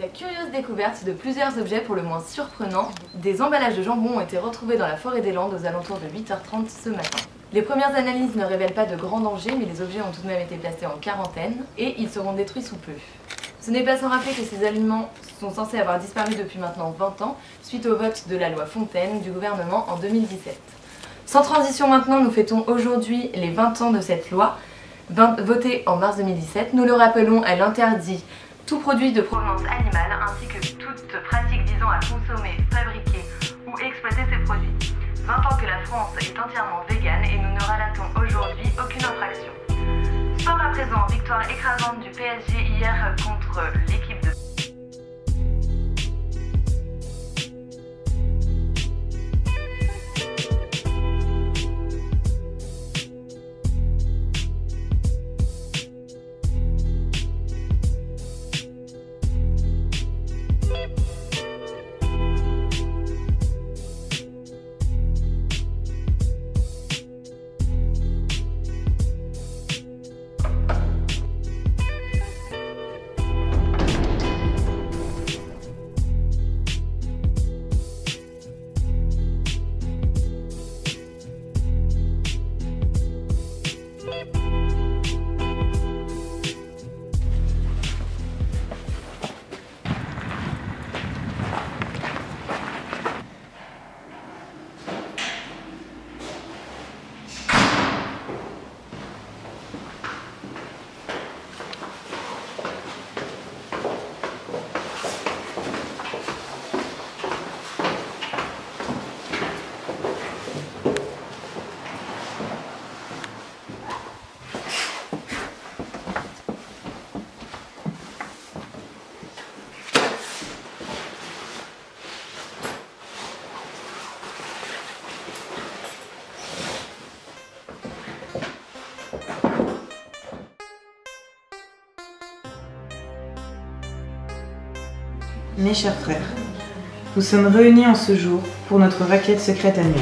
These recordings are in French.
La curieuse découverte de plusieurs objets pour le moins surprenants, des emballages de jambon ont été retrouvés dans la forêt des Landes aux alentours de 8h30 ce matin. Les premières analyses ne révèlent pas de grands dangers, mais les objets ont tout de même été placés en quarantaine et ils seront détruits sous peu. Ce n'est pas sans rappeler que ces aliments sont censés avoir disparu depuis maintenant 20 ans, suite au vote de la loi Fontaine du gouvernement en 2017. Sans transition maintenant, nous fêtons aujourd'hui les 20 ans de cette loi, votée en mars 2017. Nous le rappelons, elle interdit tout produit de provenance animale ainsi que toute pratique visant à consommer, fabriquer ou exploiter ces produits. 20 ans que la France est entièrement végane et nous ne relatons aujourd'hui aucune infraction. Sport à présent, victoire écrasante du PSG hier contre l'équipe Mes chers frères, nous sommes réunis en ce jour pour notre raquette secrète annuelle.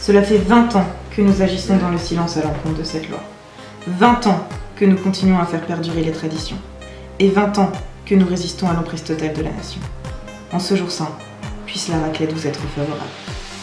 Cela fait 20 ans que nous agissons dans le silence à l'encontre de cette loi. 20 ans que nous continuons à faire perdurer les traditions. Et 20 ans que nous résistons à l'emprise totale de la nation. En ce jour saint, puisse la raclette vous être favorable. «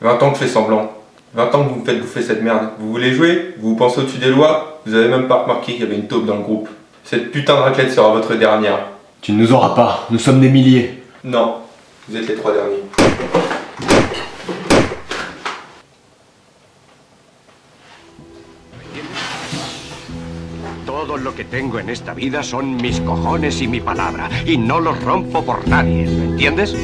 20 ans que je fais semblant. 20 ans que vous me faites bouffer cette merde. Vous voulez jouer? Vous vous pensez au-dessus des lois? Vous avez même pas remarqué qu'il y avait une taupe dans le groupe. Cette putain de raclette sera votre dernière. Tu ne nous auras pas, nous sommes des milliers. Non, vous êtes les trois derniers. Todo lo que tengo en esta vida son mis cojones y mi palabra, y no los rompo por nadie, ¿me entiendes?